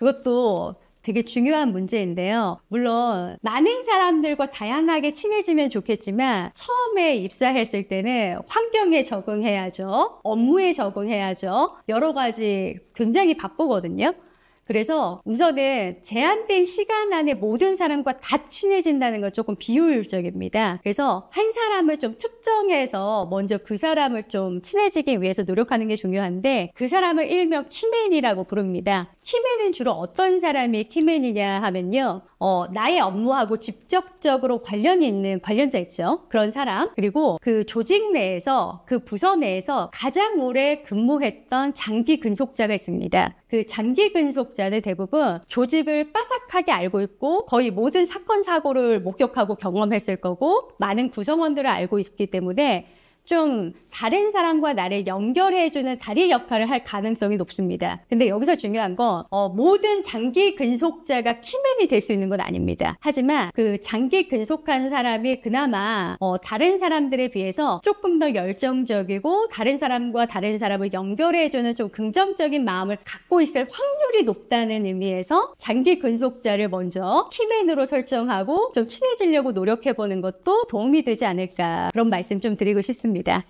그것도 되게 중요한 문제인데요. 물론 많은 사람들과 다양하게 친해지면 좋겠지만 처음에 입사했을 때는 환경에 적응해야죠. 업무에 적응해야죠. 여러 가지 굉장히 바쁘거든요. 그래서 우선은 제한된 시간 안에 모든 사람과 다 친해진다는 건 조금 비효율적입니다. 그래서 한 사람을 좀 특정해서 먼저 그 사람을 좀 친해지기 위해서 노력하는 게 중요한데 그 사람을 일명 키맨이라고 부릅니다. 키맨은 주로 어떤 사람이 키맨이냐 하면요. 어, 나의 업무하고 직접적으로 관련이 있는 관련자 있죠. 그런 사람. 그리고 그 조직 내에서 그 부서 내에서 가장 오래 근무했던 장기 근속자가 있습니다. 그 장기 근속자는 대부분 조직을 빠삭하게 알고 있고 거의 모든 사건 사고를 목격하고 경험했을 거고 많은 구성원들을 알고 있기 때문에 좀 다른 사람과 나를 연결해주는 다리 역할을 할 가능성이 높습니다. 근데 여기서 중요한 건 어, 모든 장기 근속자가 키맨이 될 수 있는 건 아닙니다. 하지만 그 장기 근속한 사람이 그나마 어, 다른 사람들에 비해서 조금 더 열정적이고 다른 사람과 다른 사람을 연결해주는 좀 긍정적인 마음을 갖고 있을 확률이 높다는 의미에서 장기 근속자를 먼저 키맨으로 설정하고 좀 친해지려고 노력해보는 것도 도움이 되지 않을까 그런 말씀 좀 드리고 싶습니다. 있습니다.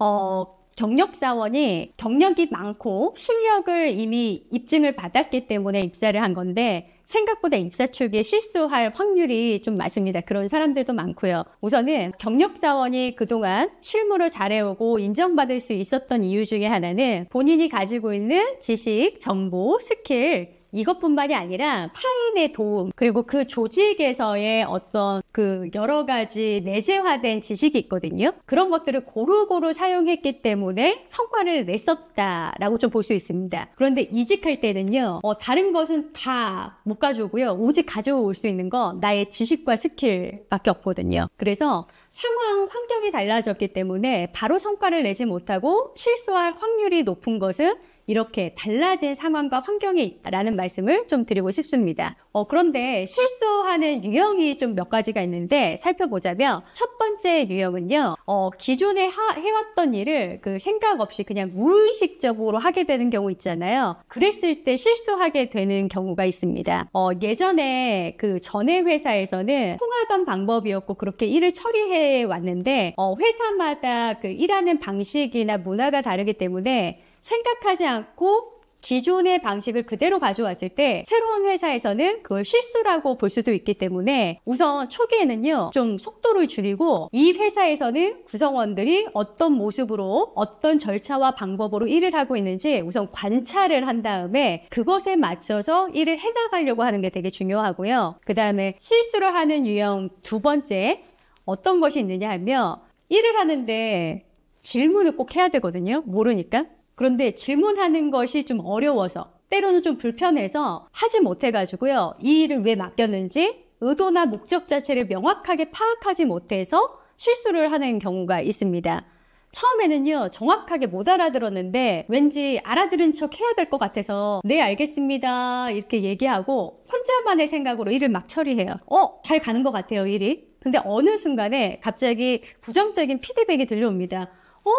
어, 경력사원이 경력이 많고 실력을 이미 입증을 받았기 때문에 입사를 한 건데 생각보다 입사 초기에 실수할 확률이 좀 많습니다. 그런 사람들도 많고요. 우선은 경력사원이 그동안 실무를 잘해오고 인정받을 수 있었던 이유 중에 하나는 본인이 가지고 있는 지식, 정보, 스킬, 이것뿐만이 아니라 타인의 도움 그리고 그 조직에서의 어떤 그 여러 가지 내재화된 지식이 있거든요. 그런 것들을 고루고루 사용했기 때문에 성과를 냈었다라고 좀 볼 수 있습니다. 그런데 이직할 때는요, 어, 다른 것은 다 못 가져오고요. 오직 가져올 수 있는 건 나의 지식과 스킬밖에 없거든요. 그래서 상황, 환경이 달라졌기 때문에 바로 성과를 내지 못하고 실수할 확률이 높은 것은 이렇게 달라진 상황과 환경에 있다라는 말씀을 좀 드리고 싶습니다. 어, 그런데 실수하는 유형이 좀 몇 가지가 있는데 살펴보자면 첫 번째 유형은요, 어, 기존에 하, 해왔던 일을 그 생각 없이 그냥 무의식적으로 하게 되는 경우 있잖아요. 그랬을 때 실수하게 되는 경우가 있습니다. 어, 예전에 그 전에 회사에서는 통하던 방법이었고 그렇게 일을 처리해 왔는데 어, 회사마다 그 일하는 방식이나 문화가 다르기 때문에 생각하지 않고 기존의 방식을 그대로 가져왔을 때 새로운 회사에서는 그걸 실수라고 볼 수도 있기 때문에 우선 초기에는요 좀 속도를 줄이고 이 회사에서는 구성원들이 어떤 모습으로 어떤 절차와 방법으로 일을 하고 있는지 우선 관찰을 한 다음에 그것에 맞춰서 일을 해나가려고 하는 게 되게 중요하고요. 그 다음에 실수를 하는 유형 두 번째 어떤 것이 있느냐 하면 일을 하는데 질문을 꼭 해야 되거든요. 모르니까 그런데 질문하는 것이 좀 어려워서 때로는 좀 불편해서 하지 못해가지고요. 이 일을 왜 맡겼는지 의도나 목적 자체를 명확하게 파악하지 못해서 실수를 하는 경우가 있습니다. 처음에는요, 정확하게 못 알아들었는데 왠지 알아들은 척 해야 될 것 같아서 네, 알겠습니다. 이렇게 얘기하고 혼자만의 생각으로 일을 막 처리해요. 어, 잘 가는 것 같아요, 일이. 근데 어느 순간에 갑자기 부정적인 피드백이 들려옵니다. 어,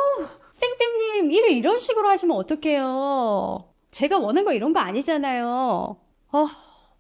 땡땡 님, 일을 이런 식으로 하시면 어떡해요? 제가 원하는 거 이런 거 아니잖아요. 어,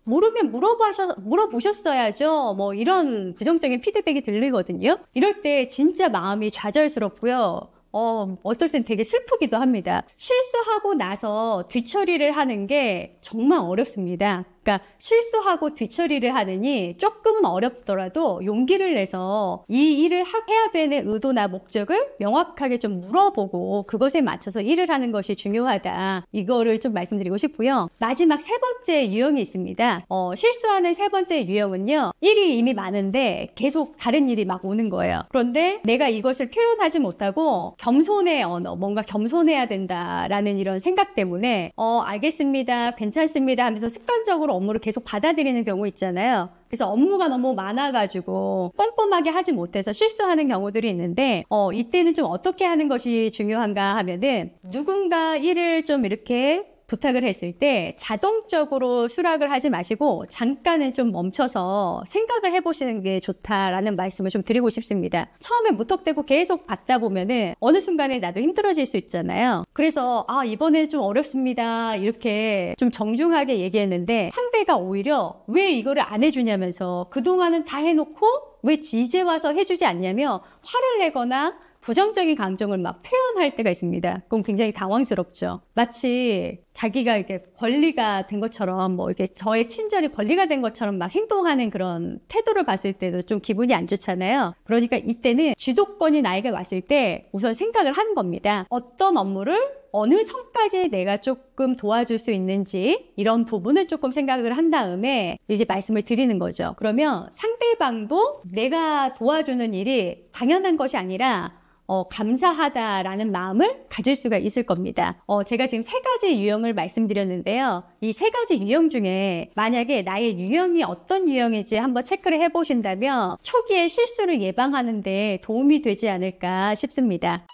모르면 물어보셔, 물어보셨어야죠. 뭐 이런 부정적인 피드백이 들리거든요. 이럴 때 진짜 마음이 좌절스럽고요. 어, 어떨 땐 되게 슬프기도 합니다. 실수하고 나서 뒤처리를 하는 게 정말 어렵습니다. 그러니까 실수하고 뒤처리를 하느니 조금은 어렵더라도 용기를 내서 이 일을 해야 되는 의도나 목적을 명확하게 좀 물어보고 그것에 맞춰서 일을 하는 것이 중요하다. 이거를 좀 말씀드리고 싶고요. 마지막 세 번째 유형이 있습니다. 어, 실수하는 세 번째 유형은요. 일이 이미 많은데 계속 다른 일이 막 오는 거예요. 그런데 내가 이것을 표현하지 못하고 겸손의 언어, 뭔가 겸손해야 된다라는 이런 생각 때문에 어, 알겠습니다. 괜찮습니다 하면서 습관적으로 업무를 계속 받아들이는 경우 있잖아요. 그래서 업무가 너무 많아가지고 뻔뻔하게 하지 못해서 실수하는 경우들이 있는데 어, 이때는 좀 어떻게 하는 것이 중요한가 하면은 누군가 일을 좀 이렇게 부탁을 했을 때 자동적으로 수락을 하지 마시고 잠깐은 좀 멈춰서 생각을 해보시는 게 좋다라는 말씀을 좀 드리고 싶습니다. 처음에 무턱대고 계속 받다 보면은 어느 순간에 나도 힘들어질 수 있잖아요. 그래서 아 이번에 좀 어렵습니다 이렇게 좀 정중하게 얘기했는데 상대가 오히려 왜 이거를 안 해주냐면서 그동안은 다 해놓고 왜 이제 와서 해주지 않냐며 화를 내거나 부정적인 감정을 막 표현할 때가 있습니다. 그럼 굉장히 당황스럽죠. 마치 자기가 이렇게 권리가 된 것처럼 뭐 이렇게 저의 친절이 권리가 된 것처럼 막 행동하는 그런 태도를 봤을 때도 좀 기분이 안 좋잖아요. 그러니까 이때는 주도권이 나에게 왔을 때 우선 생각을 하는 겁니다. 어떤 업무를 어느 선까지 내가 조금 도와줄 수 있는지 이런 부분을 조금 생각을 한 다음에 이제 말씀을 드리는 거죠. 그러면 상대방도 내가 도와주는 일이 당연한 것이 아니라 어, 감사하다라는 마음을 가질 수가 있을 겁니다. 어, 제가 지금 세 가지 유형을 말씀드렸는데요. 이 세 가지 유형 중에 만약에 나의 유형이 어떤 유형인지 한번 체크를 해보신다면 초기에 실수를 예방하는데 도움이 되지 않을까 싶습니다.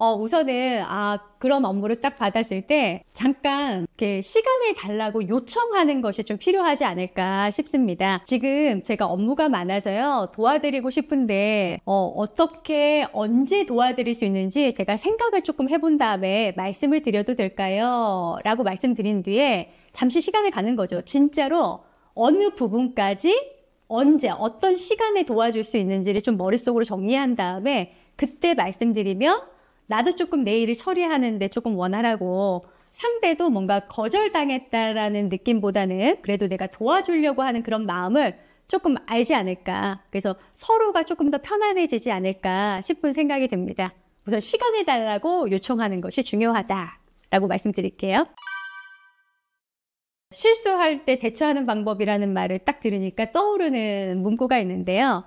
어, 우선은, 아, 그런 업무를 딱 받았을 때, 잠깐, 이렇게 시간을 달라고 요청하는 것이 좀 필요하지 않을까 싶습니다. 지금 제가 업무가 많아서요, 도와드리고 싶은데, 어, 어떻게, 언제 도와드릴 수 있는지 제가 생각을 조금 해본 다음에 말씀을 드려도 될까요? 라고 말씀드린 뒤에, 잠시 시간을 가는 거죠. 진짜로, 어느 부분까지, 언제, 어떤 시간에 도와줄 수 있는지를 좀 머릿속으로 정리한 다음에, 그때 말씀드리면, 나도 조금 내 일을 처리하는데 조금 원하라고 상대도 뭔가 거절당했다라는 느낌보다는 그래도 내가 도와주려고 하는 그런 마음을 조금 알지 않을까. 그래서 서로가 조금 더 편안해지지 않을까 싶은 생각이 듭니다. 우선 시간을 달라고 요청하는 것이 중요하다라고 말씀드릴게요. 실수할 때 대처하는 방법이라는 말을 딱 들으니까 떠오르는 문구가 있는데요.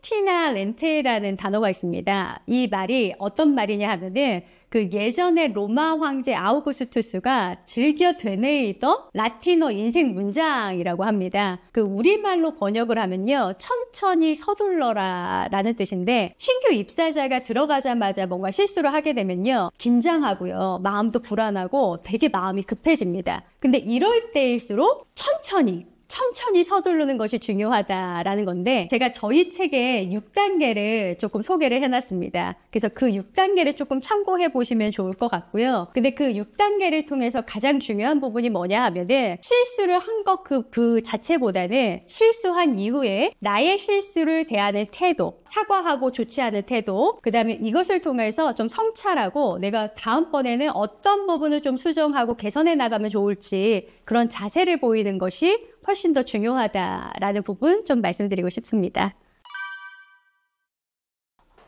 페스티나 렌테라는 단어가 있습니다. 이 말이 어떤 말이냐 하면은 그 예전에 로마 황제 아우구스투스가 즐겨 되뇌이던 라틴어 인생 문장이라고 합니다. 그 우리말로 번역을 하면요. 천천히 서둘러라 라는 뜻인데 신규 입사자가 들어가자마자 뭔가 실수를 하게 되면요. 긴장하고요. 마음도 불안하고 되게 마음이 급해집니다. 근데 이럴 때일수록 천천히 천천히 서두르는 것이 중요하다라는 건데 제가 저희 책에 6단계를 조금 소개를 해놨습니다. 그래서 그 6단계를 조금 참고해 보시면 좋을 것 같고요. 근데 그 6단계를 통해서 가장 중요한 부분이 뭐냐 하면은 실수를 한 것 그, 그 자체보다는 실수한 이후에 나의 실수를 대하는 태도, 사과하고 않은 태도, 그 다음에 이것을 통해서 좀 성찰하고 내가 다음번에는 어떤 부분을 좀 수정하고 개선해 나가면 좋을지 그런 자세를 보이는 것이 훨씬 더 중요하다라는 부분 좀 말씀드리고 싶습니다.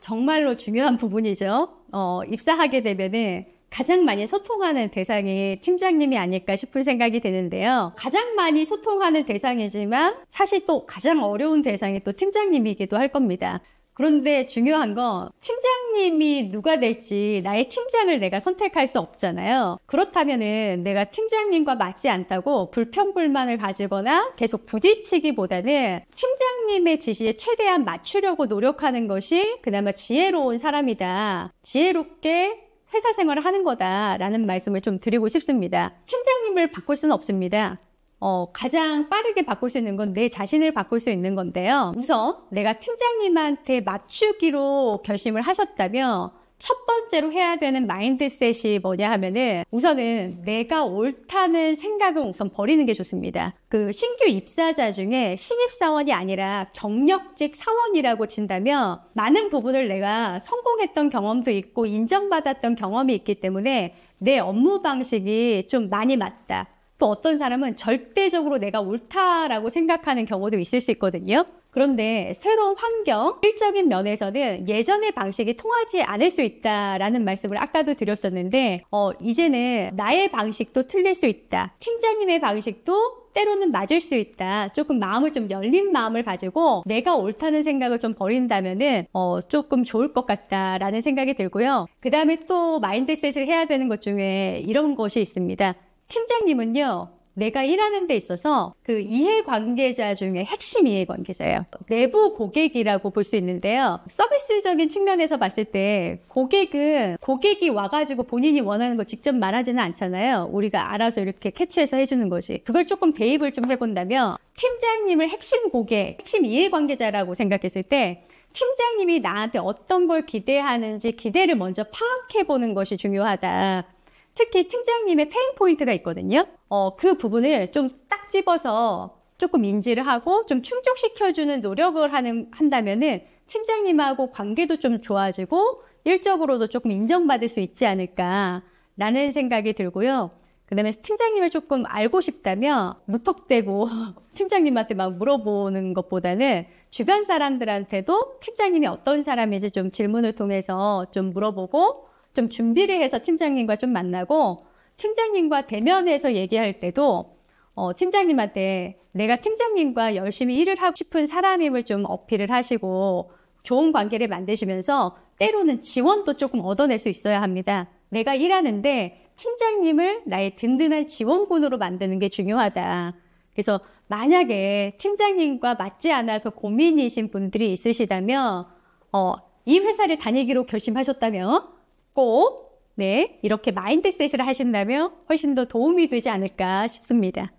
정말로 중요한 부분이죠. 어, 입사하게 되면은 가장 많이 소통하는 대상이 팀장님이 아닐까 싶은 생각이 드는데요. 가장 많이 소통하는 대상이지만 사실 또 가장 어려운 대상이 또 팀장님이기도 할 겁니다. 그런데 중요한 건 팀장님이 누가 될지 나의 팀장을 내가 선택할 수 없잖아요. 그렇다면은 내가 팀장님과 맞지 않다고 불평불만을 가지거나 계속 부딪히기보다는 팀장님의 지시에 최대한 맞추려고 노력하는 것이 그나마 지혜로운 사람이다. 지혜롭게 회사 생활을 하는 거다라는 말씀을 좀 드리고 싶습니다. 팀장님을 바꿀 수는 없습니다. 어, 가장 빠르게 바꿀 수 있는 건 내 자신을 바꿀 수 있는 건데요. 우선 내가 팀장님한테 맞추기로 결심을 하셨다면 첫 번째로 해야 되는 마인드셋이 뭐냐 하면은 우선은 내가 옳다는 생각은 우선 버리는 게 좋습니다. 그 신규 입사자 중에 신입사원이 아니라 경력직 사원이라고 친다면 많은 부분을 내가 성공했던 경험도 있고 인정받았던 경험이 있기 때문에 내 업무 방식이 좀 많이 맞다. 또 어떤 사람은 절대적으로 내가 옳다라고 생각하는 경우도 있을 수 있거든요. 그런데 새로운 환경, 일적인 면에서는 예전의 방식이 통하지 않을 수 있다라는 말씀을 아까도 드렸었는데, 어, 이제는 나의 방식도 틀릴 수 있다. 팀장님의 방식도 때로는 맞을 수 있다. 조금 마음을 좀 열린 마음을 가지고 내가 옳다는 생각을 좀 버린다면은 어 조금 좋을 것 같다라는 생각이 들고요. 그 다음에 또 mindset을 해야 되는 것 중에 이런 것이 있습니다. 팀장님은요, 내가 일하는 데 있어서 그 이해관계자 중에 핵심 이해관계자예요. 내부 고객이라고 볼 수 있는데요. 서비스적인 측면에서 봤을 때 고객은 고객이 와가지고 본인이 원하는 거 직접 말하지는 않잖아요. 우리가 알아서 이렇게 캐치해서 해주는 것이. 그걸 조금 대입을 좀 해본다면 팀장님을 핵심 고객, 핵심 이해관계자라고 생각했을 때 팀장님이 나한테 어떤 걸 기대하는지 기대를 먼저 파악해 보는 것이 중요하다. 특히 팀장님의 pain point가 있거든요. 어, 그 부분을 좀 딱 집어서 조금 인지를 하고 좀 충족시켜주는 노력을 하는, 한다면은 팀장님하고 관계도 좀 좋아지고 일적으로도 조금 인정받을 수 있지 않을까 라는 생각이 들고요. 그 다음에 팀장님을 조금 알고 싶다면 무턱대고 팀장님한테 막 물어보는 것보다는 주변 사람들한테도 팀장님이 어떤 사람인지 좀 질문을 통해서 좀 물어보고 좀 준비를 해서 팀장님과 좀 만나고 팀장님과 대면해서 얘기할 때도 어, 팀장님한테 내가 팀장님과 열심히 일을 하고 싶은 사람임을 좀 어필을 하시고 좋은 관계를 만드시면서 때로는 지원도 조금 얻어낼 수 있어야 합니다. 내가 일하는데 팀장님을 나의 든든한 지원군으로 만드는 게 중요하다. 그래서 만약에 팀장님과 맞지 않아서 고민이신 분들이 있으시다면, 어, 이 회사를 다니기로 결심하셨다면 꼭, 네, 이렇게 mindset을 하신다면 훨씬 더 도움이 되지 않을까 싶습니다.